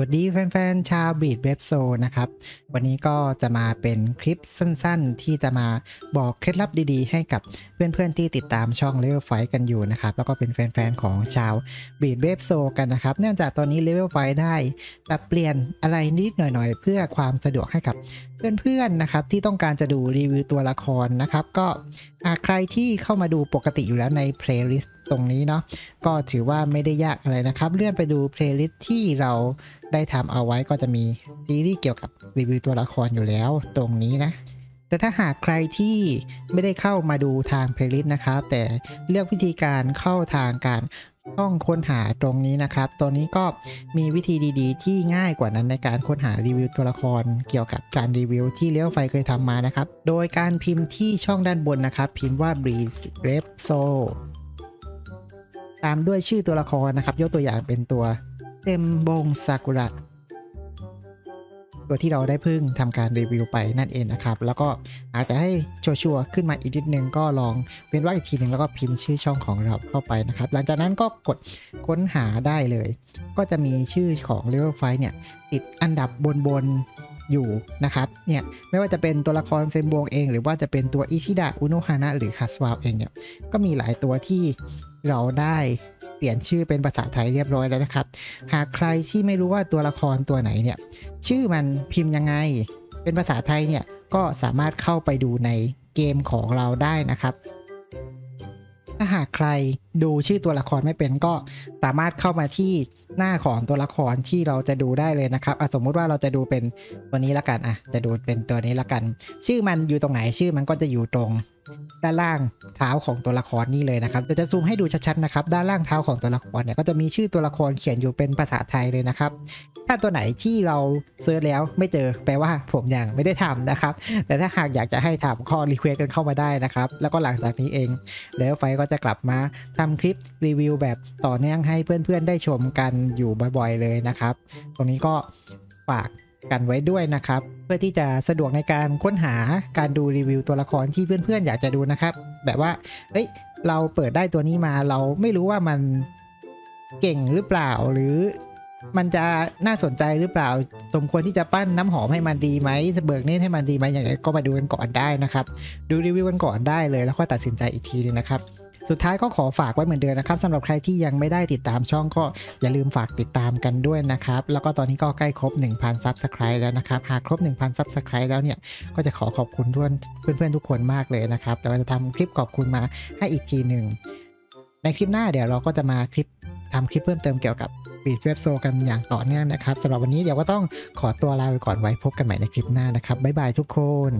วัสดีแฟนๆ ชาวบีดเว็บโซนะครับ วันนี้ก็จะมาเป็นคลิปสั้นๆ ที่จะมาบอกเคล็ดลับดีๆ ให้กับเพื่อนๆ ที่ติดตามช่อง Level Five กันอยู่นะครับ แล้วก็เป็นแฟนๆ ของชาวบีดเว็บโซกันนะครับ เนื่องจากตอนนี้ Level Five ได้ปรับเปลี่ยนอะไรนิดหน่อยๆ เพื่อความสะดวกให้กับเพื่อนๆ นะครับ ที่ต้องการจะดูรีวิวตัวละครนะครับ ก็ใครที่เข้ามาดูปกติอยู่แล้วใน playlist ตรงนี้เนาะ ก็ถือว่าไม่ได้ยากอะไรนะครับ เลื่อนไปดู playlist ที่เราได้ทำเอาไว้ก็จะมีซีรีส์เกี่ยวกับรีวิวตัวละครอยู่แล้วตรงนี้นะ แต่ถ้าหากใครที่ไม่ได้เข้ามาดูทาง playlist นะครับ แต่เลือกวิธีการเข้าทางการช่องค้นหาตรงนี้นะครับ ตัวนี้ก็มีวิธีดี ๆ ที่ง่ายกว่านั้นในการค้นหารีวิวตัวละคร เกี่ยวกับการรีวิวที่ Level Five เคยทำมานะครับ โดยการพิมพ์ที่ช่องด้านบนนะครับ พิมพ์ว่า Bleach r e p s o ตามด้วยชื่อตัวละครนะครับ ยกตัวอย่างเป็นตัว เต็มบงซากุระตัวที่เราได้เพิ่งทำการรีวิวไปนั่นเองนะครับ แล้วก็อาจจะให้ชัวร์ขึ้นมาอีกนิดนึงก็ลองเว้นว่างอีกทีหนึ่งแล้วก็พิมพ์ชื่อช่องของเราเข้าไปนะครับ หลังจากนั้นก็กดค้นหาได้เลย ก็จะมีชื่อของ Level 5เนี่ยติดอันดับบนๆอยู่นะครับเนี่ยไม่ว่าจะเป็นตัวละครเซมบงเอง หรือว่าจะเป็นตัวอิชิดะอุโนฮานะหรือคาสวาเองเนี่ยก็มีหลายตัวที่เราได้ เปลี่ยนชื่อเป็นภาษาไทยเรียบร้อยแล้วนะครับ หากใครที่ไม่รู้ว่าตัวละครตัวไหนเนี่ยชื่อมันพิมพ์ยังไง เป็นภาษาไทยเนี่ยก็สามารถเข้าไปดูในเกมของเราได้นะครับ ถ้าหากใครดูชื่อตัวละครไม่เป็นก็สามารถเข้ามาที่หน้าของตัวละครที่เราจะดูได้เลยนะครับสมมุติว่าเราจะดูเป็นตัวนี้ละกันอะจะดูเป็นตัวนี้ละกัน ชื่อมันอยู่ตรงไหนชื่อมันก็จะอยู่ตรง ด้านล่างเท้าของตัวละครนี่เลยนะครับเดี๋ยวจะซูมให้ดูชัดๆนะครับ ด้านล่างเท้าของตัวละครเนี่ยก็จะมีชื่อตัวละครเขียนอยู่เป็นภาษาไทยเลยนะครับ ถ้าตัวไหนที่เรา search แล้วไม่เจอแปลว่าผมยังไม่ได้ทำนะครับ แต่ถ้าหากอยากจะให้ทำขอ request กันเข้ามาได้นะครับ แล้วก็หลังจากนี้เอง Level Five ก็จะกลับมาทำคลิปรีวิวแบบต่อเนื่องให้เพื่อนๆได้ชมกันอยู่บ่อย ๆ เลยนะครับ ตรงนี้ก็ฝาก กันไว้ด้วยนะครับ เพื่อที่จะสะดวกในการค้นหาการดูรีวิวตัวละครที่เพื่อนๆ อยากจะดูนะครับ แบบว่าเฮ้ยเราเปิดได้ตัวนี้มาเราไม่รู้ว่ามันเก่งหรือเปล่าหรือมันจะน่าสนใจหรือเปล่า สมควรที่จะปั้นน้ำหอมให้มันดีไหมเบิกเนตให้มันดีไหมอย่างไรก็มาดูกันก่อนได้นะครับ ดูรีวิวกันก่อนได้เลยแล้วก็ตัดสินใจอีกทีนึงนะครับ สุดท้ายก็ขอฝากไว้เหมือนเดิมนะครับสำหรับใครที่ยังไม่ได้ติดตามช่องก็อย่าลืมฝากติดตามกันด้วยนะครับ แล้วก็ตอนนี้ก็ใกล้ครบ 1,000 subscribe แล้วนะครับ หากครบ 1,000 subscribe แล้วเนี่ยก็จะขอขอบคุณเพื่อนเพื่อนๆทุกคนมากเลยนะครับเราจะทำคลิปขอบคุณมาให้อีกทีหนึ่งในคลิปหน้าเดี๋ยวเราก็จะมาคลิปทำคลิปเพิ่มเติมเกี่ยวกับบีดเว็บโซกันอย่างต่อเนื่องนะครับสำหรับวันนี้เดี๋ยวก็ต้องขอตัวลาไปก่อนไว้พบกันใหม่ในคลิปหน้านะครับบ๊ายบายทุกคน